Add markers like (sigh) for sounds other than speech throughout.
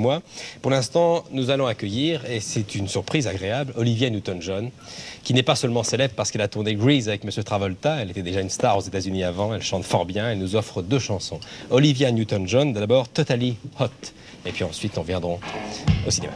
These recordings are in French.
Moi, pour l'instant, nous allons accueillir, et c'est une surprise agréable, Olivia Newton-John, qui n'est pas seulement célèbre parce qu'elle a tourné Grease avec M. Travolta, elle était déjà une star aux États-Unis avant, elle chante fort bien, elle nous offre deux chansons. Olivia Newton-John, d'abord Totally Hot, et puis ensuite on viendra au cinéma.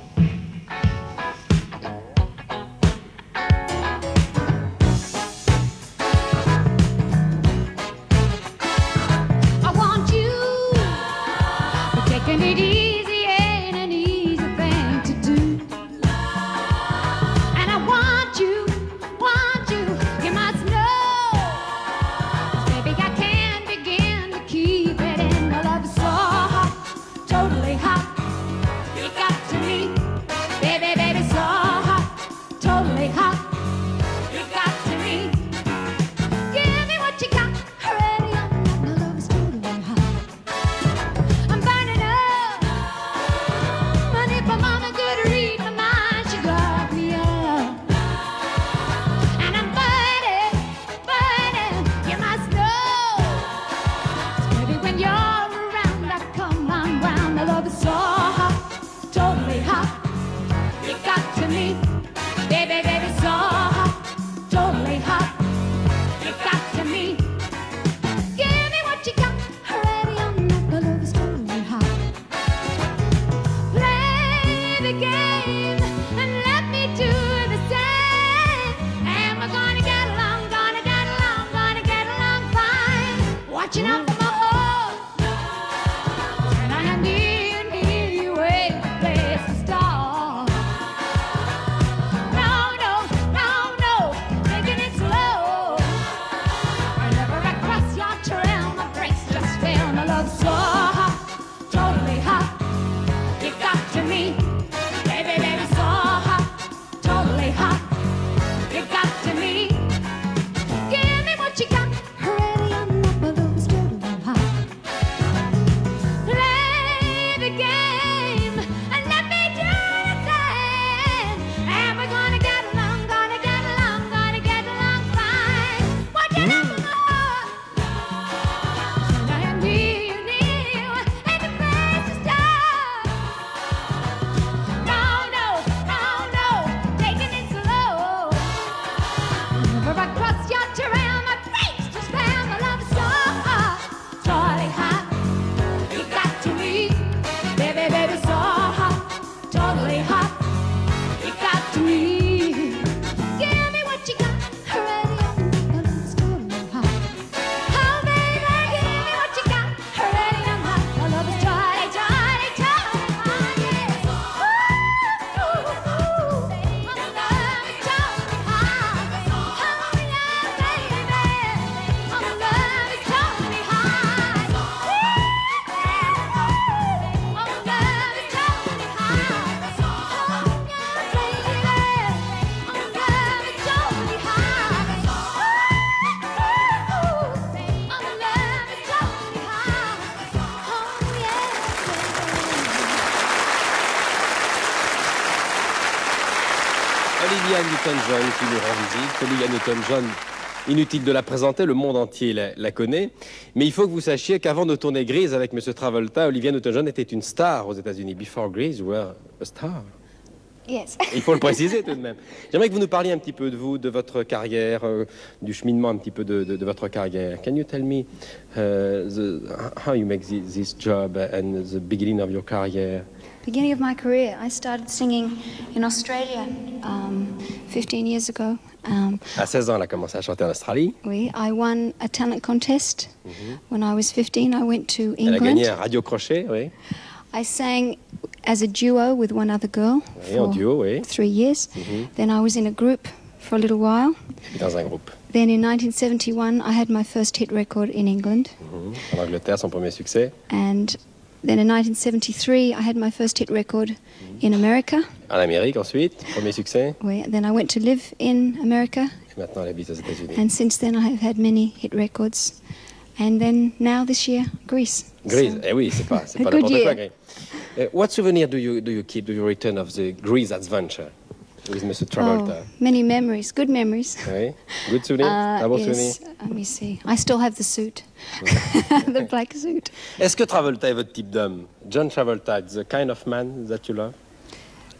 Newton-John qui nous rend visite. Olivia Newton-John, inutile de la présenter, le monde entier la, la connaît. Mais il faut que vous sachiez qu'avant de tourner Grease avec M. Travolta, Olivia Newton-John était une star aux États-Unis. Before Grease, you were a star. Yes. Il faut le préciser tout de même. J'aimerais que vous nous parliez un petit peu de vous, de votre carrière, euh, du cheminement un petit peu de, de- de votre carrière. Can you tell me uh, the, how you make this, this job and the beginning of your career? Beginning of my career, I started singing in Australia um, 15 years ago. Um, À 16 ans, elle a commencé à chanter en Australie. we, I won a talent contest. When I was 15, I went to Elle a England. gagné un radio crochet, oui. I sang as a duo with one other girl Oui, for duo, oui. three years. Then I was in a group for a little while. Dans un groupe. Then in 1971, I had my first hit record in England. Mhm. En Angleterre, son premier succès. And then in 1973, I had my first hit record in America. En Amérique ensuite, premier succès. Where, then I went to live in America. Et maintenant, elle habite aux États-Unis. And since then, I have had many hit records. And then now this year, Greece. Grease, So- eh oui, c'est pas, c'est (laughs) pas n'importe quoi. Grease. Uh, what souvenir do you, do you keep, do you return of the Greece adventure? With Mr. Travolta? Oh, Travolta many memories, good memories. Oui. Good souvenir (laughs) Uh, bon yes. souvenir Let me see. I still have the suit, (laughs) the black suit. Est-ce que Travolta est votre type d'homme John Travolta the kind of man that you love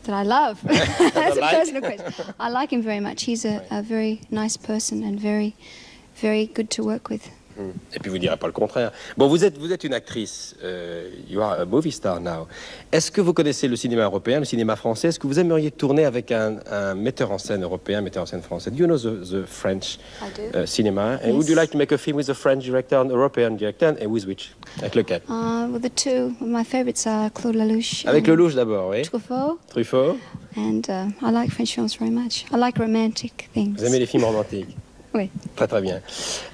That I love. (laughs) That's a Like? personal question. I like him very much. He's a, a very nice person and very, very good to work with. Et puis vous direz pas le contraire. Bon, vous êtes, vous êtes une actrice, euh, you are a movie star now. Est-ce que vous connaissez le cinéma européen, le cinéma français? Est-ce que vous aimeriez tourner avec un, un metteur en scène européen, un metteur en scène français? Do you know the, the French I do. uh, cinema And would you Yes. like to make a film with a French director, an European director, and with which? Avec lequel? Uh, well, the two, my favorites are Claude Lelouch Avec Lelouch d'abord, oui. Truffaut. Truffaut And uh, I like French films very much. I like romantic things. Vous aimez les films romantiques? (laughs) Oui. Très très bien.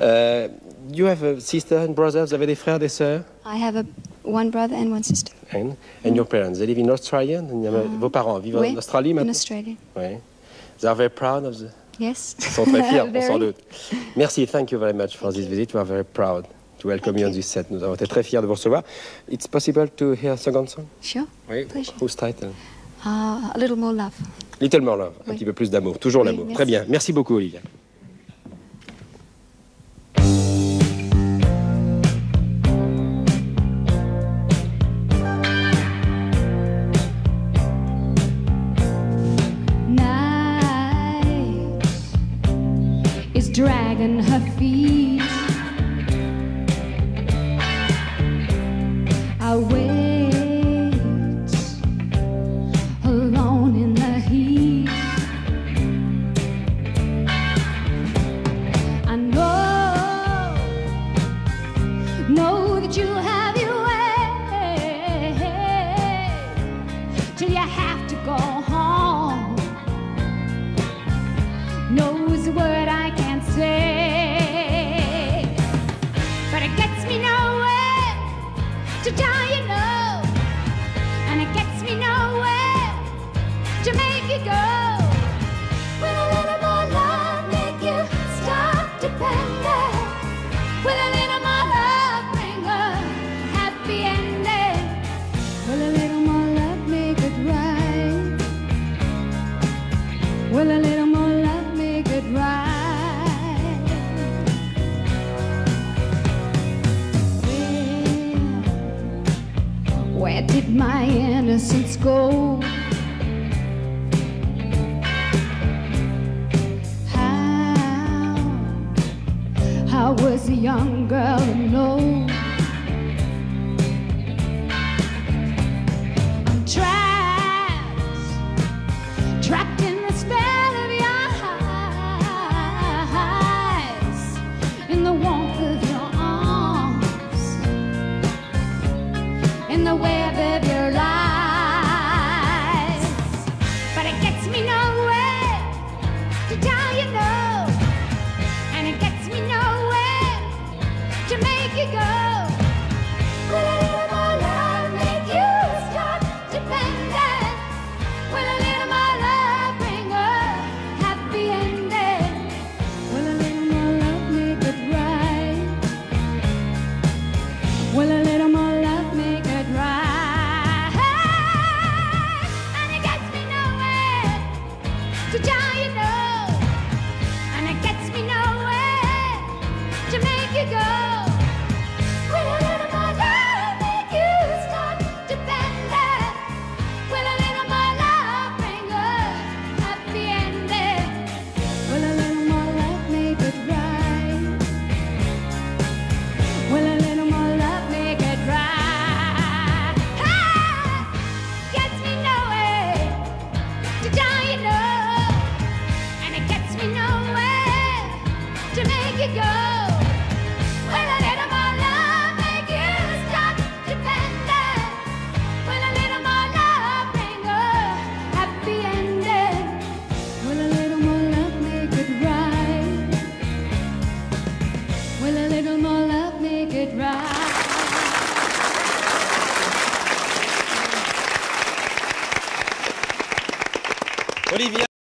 Euh, you have a sister and brothers? Vous avez des frères, des sœurs? I have a one brother and one sister. And, and your parents, they live in Australia? Vos parents vivent oui, en Australie in maintenant? Australia. Oui. They are very proud of the... Yes. Ils sont très fiers, (laughs) Very. sans doute. Merci, thank you very much for this visit. We are very proud to welcome you on this set. Nous avons été très fiers de vous recevoir. It's possible to hear a second song? Sure. Oui. Pleasure. Whose title? Uh, a little more love. Little More Love. Un Oui. petit peu plus d'amour. Toujours Oui, l'amour. Très bien. Merci beaucoup, Olivia. Dragging her feet. Where, did my innocence go? How, how was a young girl to know?